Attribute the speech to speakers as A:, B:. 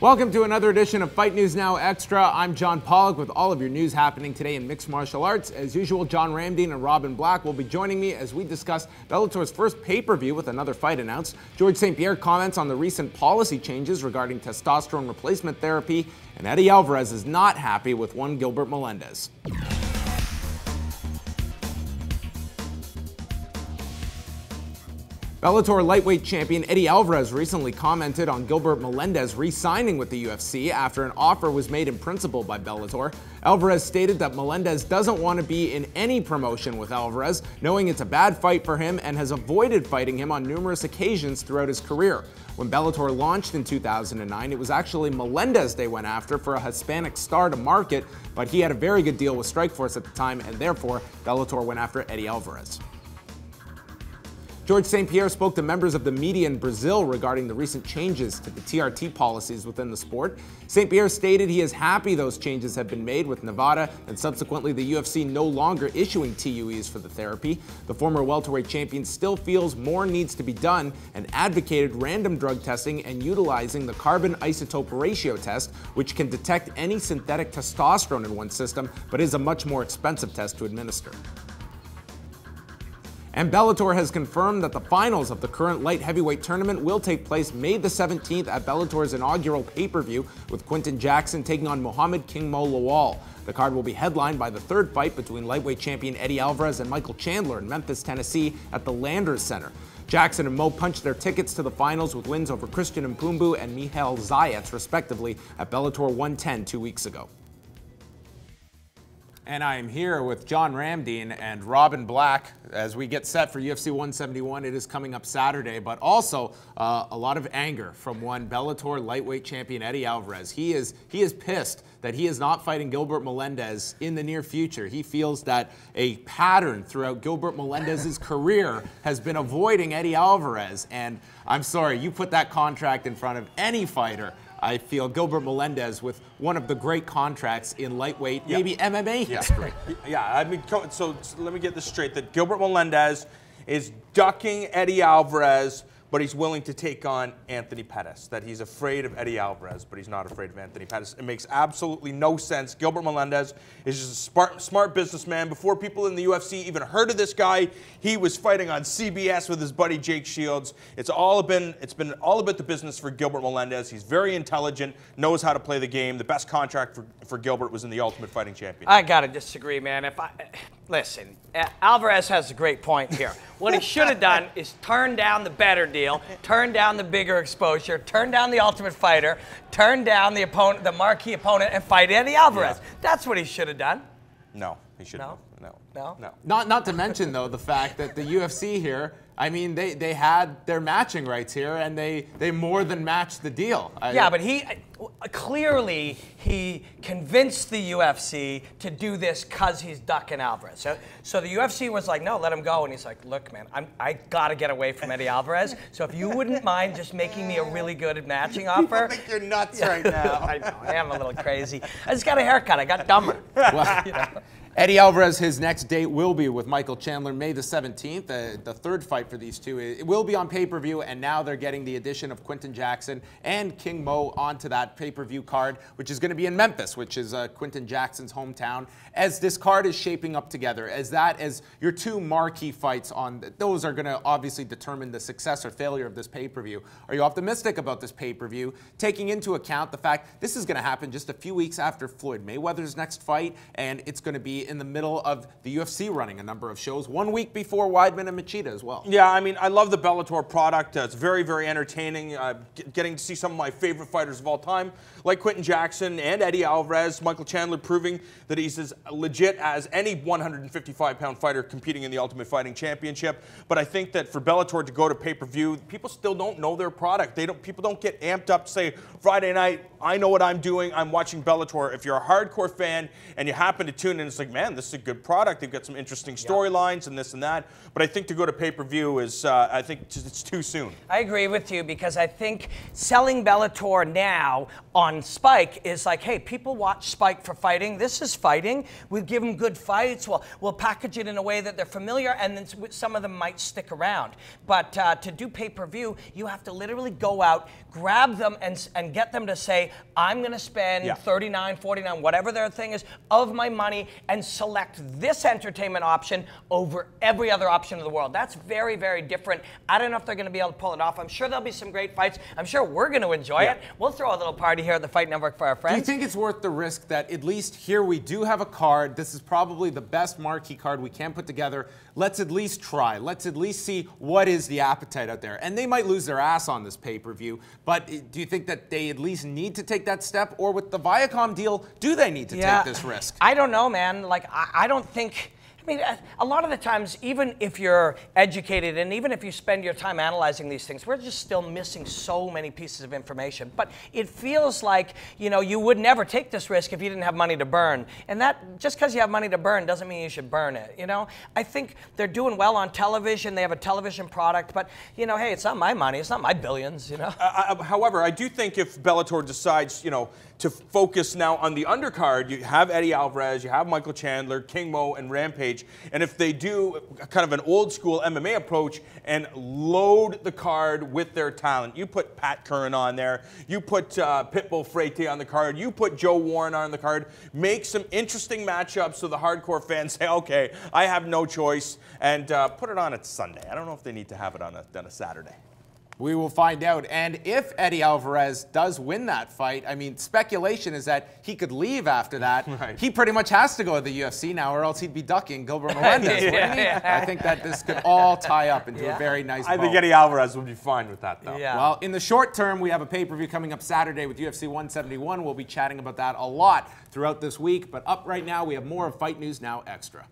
A: Welcome to another edition of Fight News Now Extra. I'm John Pollock with all of your news happening today in mixed martial arts. As usual, John Ramdeen and Robin Black will be joining me as we discuss Bellator's first pay-per-view with another fight announced. Georges St. Pierre comments on the recent policy changes regarding testosterone replacement therapy, and Eddie Alvarez is not happy with one Gilbert Melendez. Bellator lightweight champion Eddie Alvarez recently commented on Gilbert Melendez re-signing with the UFC after an offer was made in principle by Bellator. Alvarez stated that Melendez doesn't want to be in any promotion with Alvarez, knowing it's a bad fight for him and has avoided fighting him on numerous occasions throughout his career. When Bellator launched in 2009, it was actually Melendez they went after for a Hispanic star to market, but he had a very good deal with Strikeforce at the time, and therefore Bellator went after Eddie Alvarez. Georges St. Pierre spoke to members of the media in Brazil regarding the recent changes to the TRT policies within the sport. St. Pierre stated he is happy those changes have been made with Nevada and subsequently the UFC no longer issuing TUEs for the therapy. The former welterweight champion still feels more needs to be done and advocated random drug testing and utilizing the carbon isotope ratio test, which can detect any synthetic testosterone in one system, but is a much more expensive test to administer. And Bellator has confirmed that the finals of the current light heavyweight tournament will take place May the 17th at Bellator's inaugural pay-per-view with Quinton Jackson taking on Muhammed King Mo Lawal. The card will be headlined by the third fight between lightweight champion Eddie Alvarez and Michael Chandler in Memphis, Tennessee at the Landers Center. Jackson and Mo punched their tickets to the finals with wins over Christian M'Pumbu and Mihail Zayats, respectively, at Bellator 110 two weeks ago. And I am here with John Ramdeen and Robin Black as we get set for UFC 171. It is coming up Saturday, but also uh, a lot of anger from one Bellator lightweight champion Eddie Alvarez. He is he is pissed that he is not fighting Gilbert Melendez in the near future. He feels that a pattern throughout Gilbert Melendez's career has been avoiding Eddie Alvarez. And I'm sorry, you put that contract in front of any fighter. I feel Gilbert Melendez with one of the great contracts in lightweight, yeah. maybe MMA history.
B: Yeah. yeah, I mean, so, so let me get this straight: that Gilbert Melendez is ducking Eddie Alvarez but he's willing to take on Anthony Pettis. That he's afraid of Eddie Alvarez, but he's not afraid of Anthony Pettis. It makes absolutely no sense. Gilbert Melendez is just a smart, smart businessman. Before people in the UFC even heard of this guy, he was fighting on CBS with his buddy Jake Shields. It's all been it's been all about the business for Gilbert Melendez. He's very intelligent, knows how to play the game. The best contract for, for Gilbert was in the Ultimate Fighting Championship.
C: I gotta disagree, man. If I listen, Alvarez has a great point here. What he should have done is turn down the better deal, turn down the bigger exposure, turn down the Ultimate Fighter, turn down the opponent, the marquee opponent, and fight Eddie Alvarez. Yeah. That's what he should have done.
B: No, he shouldn't.
C: No.
B: No.
C: No.
B: No.
A: Not not to mention though the fact that the UFC here I mean, they, they had their matching rights here, and they, they more than matched the deal.
C: yeah, but he clearly he convinced the UFC to do this because he's ducking Alvarez. So, so the UFC was like, no, let him go, and he's like, look, man, I'm, I got to get away from Eddie Alvarez. So if you wouldn't mind just making me a really good matching offer.
B: I think you're nuts right now.
C: I know, I am a little crazy. I just got a haircut. I got dumber. Well, you know?
A: Eddie Alvarez, his next date will be with Michael Chandler May the 17th, the, the third fight for these two. It will be on pay per view, and now they're getting the addition of Quinton Jackson and King Mo onto that pay per view card, which is going to be in Memphis, which is uh, Quinton Jackson's hometown. As this card is shaping up together, as that, as your two marquee fights on, those are going to obviously determine the success or failure of this pay per view. Are you optimistic about this pay per view, taking into account the fact this is going to happen just a few weeks after Floyd Mayweather's next fight, and it's going to be in the middle of the UFC running a number of shows, one week before Weidman and Machida as well.
B: Yeah, I mean, I love the Bellator product. Uh, it's very, very entertaining. Uh, getting to see some of my favorite fighters of all time, like Quinton Jackson and Eddie Alvarez, Michael Chandler proving that he's as legit as any 155-pound fighter competing in the Ultimate Fighting Championship. But I think that for Bellator to go to pay-per-view, people still don't know their product. They don't. People don't get amped up to say Friday night. I know what I'm doing. I'm watching Bellator. If you're a hardcore fan and you happen to tune in, it's like man, this is a good product. They've got some interesting storylines and this and that. But I think to go to pay per view is, uh, I think it's too soon.
C: I agree with you because I think selling Bellator now on Spike is like, hey, people watch Spike for fighting. This is fighting. We give them good fights. We'll, we'll package it in a way that they're familiar, and then some of them might stick around. But uh, to do pay per view, you have to literally go out, grab them, and, and get them to say, I'm going to spend
B: Yeah.
C: 39, 49, whatever their thing is, of my money and select this entertainment option over every other option in the world. That's very, very different. I don't know if they're going to be able to pull it off. I'm sure there'll be some great fights. I'm sure we're going to enjoy
B: Yeah.
C: it. We'll throw a little party here at the Fight Network for our friends.
A: Do you think it's worth the risk that at least here we do have a card? This is probably the best marquee card we can put together. Let's at least try. Let's at least see what is the appetite out there. And they might lose their ass on this pay per view, but do you think that they at least need to take that step? Or with the Viacom deal, do they need to take this risk?
C: I don't know, man. Like, I, I don't think. I mean, a- a lot of the times, even if you're educated and even if you spend your time analyzing these things, we're just still missing so many pieces of information. But it feels like, you know, you would never take this risk if you didn't have money to burn. And that, just because you have money to burn doesn't mean you should burn it, you know? I think they're doing well on television. They have a television product. But, you know, hey, it's not my money. It's not my billions, you know?
B: I, I- however, I do think if Bellator decides, you know, to focus now on the undercard, you have Eddie Alvarez, you have Michael Chandler, King Mo, and Rampage, and if they do kind of an old school MMA approach and load the card with their talent, you put Pat Curran on there, you put uh, Pitbull Freire on the card, you put Joe Warren on the card, make some interesting matchups so the hardcore fans say, okay, I have no choice, and uh, put it on at Sunday. I don't know if they need to have it on a, on a Saturday.
A: We will find out. And if Eddie Alvarez does win that fight, I mean, speculation is that he could leave after that.
B: Right.
A: He pretty much has to go to the UFC now, or else he'd be ducking Gilbert Melendez, wouldn't he? I think that this could all tie up into
C: Yeah.
A: a very nice
B: I
A: bow.
B: think Eddie Alvarez would be fine with that, though.
C: Yeah.
A: Well, in the short term, we have a pay per view coming up Saturday with UFC 171. We'll be chatting about that a lot throughout this week. But up right now, we have more of Fight News Now Extra.